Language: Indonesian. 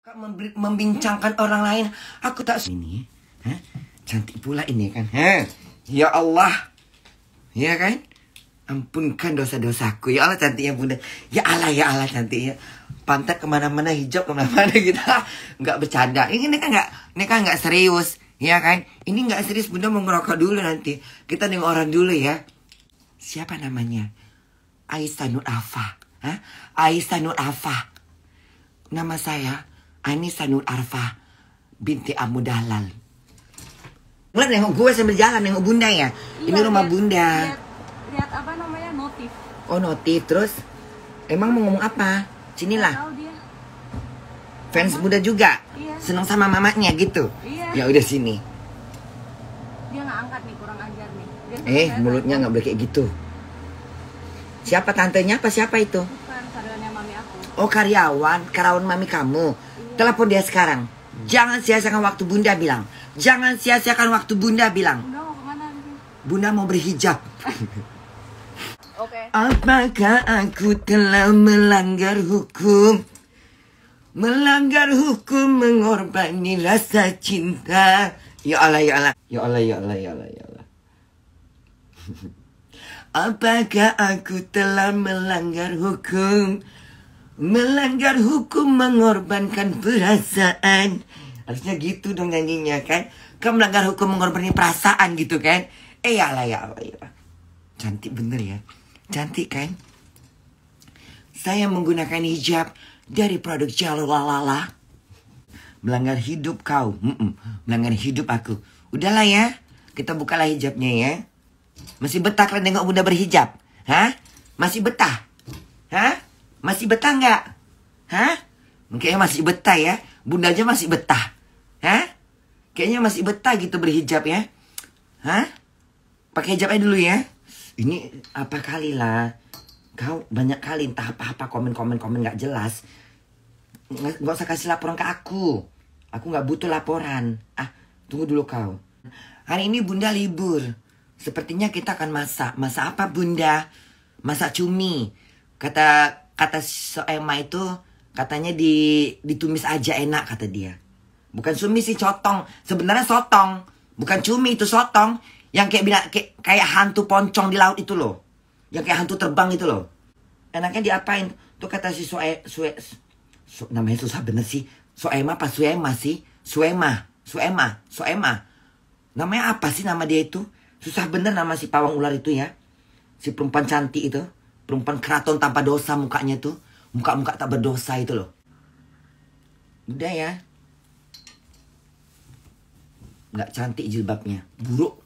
Kak membincangkan orang lain. Aku tak ini. Hah? Cantik pula ini kan. Ha? Ya Allah. Ya kan? Ampunkan dosa-dosaku. Ya Allah cantiknya bunda. Ya Allah, ya Allah cantiknya. Pantat ke mana-mana, hijab ke mana-mana kita nggak bercanda. Ini kan nggak, ini kan nggak serius, ya kan? Ini nggak serius, bunda mau ngerokok dulu nanti. Kita nengok orang dulu ya. Siapa namanya? Aisyah Nur Afa. Hah? Aisyah Nur Afa. Nama saya Anissa Nur Arfa binti Amu Dalal. Ngeliat nengok gue sambil jalan nengok bunda ya. Ini Iya, rumah lihat- bunda. Lihat, lihat apa namanya notif. Oh notif terus. Emang mau ngomong apa? Sinilah. Tahu dia. Fans bunda juga. Iya. Senang sama mamanya gitu. Iya. Ya udah sini. Dia nggak angkat nih, kurang ajar nih. Dia Eh mulutnya nggak boleh kayak gitu. Siapa tantenya apa siapa itu? Bukan karyawannya mami aku. Oh karyawan, karyawan mami kamu. Telepon dia sekarang. Jangan sia-siakan waktu bunda bilang. Jangan sia-siakan waktu bunda bilang. Udah mau ke mana? Bunda mau berhijab. Oke. Apakah aku telah melanggar hukum? Melanggar hukum mengorbankan rasa cinta. Ya Allah, ya Allah. Ya Allah, ya Allah, ya Allah, ya Allah. Apakah aku telah melanggar hukum? Melanggar hukum mengorbankan perasaan. Harusnya gitu dong nyanyinya kan. Kamu melanggar hukum mengorbankan perasaan gitu kan. Eh ya Allah, ya ya. Cantik bener ya. Cantik kan? Saya menggunakan hijab dari produk Jalalala. Melanggar hidup kau. Melanggar hidup aku. Udahlah ya. Kita bukalah hijabnya ya. Masih betah kalian nengok bunda berhijab? Hah? Masih betah? Hah? Masih betah nggak? Hah? Kayaknya masih betah ya. Bunda aja masih betah. Hah? Kayaknya masih betah gitu berhijab ya. Hah? Pakai hijabnya dulu ya. Ini apa kali lah. Kau banyak kali entah apa-apa komen-komen-komen nggak jelas. Nggak nggak usah kasih laporan ke aku. Aku nggak butuh laporan. Ah, tunggu dulu kau. Hari ini bunda libur. Sepertinya kita akan masak. Masak apa bunda? Masak cumi. Kata kata Soema itu katanya di ditumis aja enak kata dia. Bukan cumi sih cotong. Sebenarnya sotong. Bukan cumi itu sotong. Yang kayak bila kayak, kayak hantu poncong di laut itu loh. Yang kayak hantu terbang itu loh. Enaknya diapain? Tuh kata si Sue, Sue, Su- namanya susah bener sih. Soema apa Suema sih? Suema, Suema, Soema. Namanya apa sih nama dia itu? Susah bener nama si pawang ular itu ya. Si perempuan cantik itu. Perempuan keraton tanpa dosa mukanya tuh. Muka-muka tak berdosa itu loh. Udah ya. Nggak cantik jilbabnya. Buruk.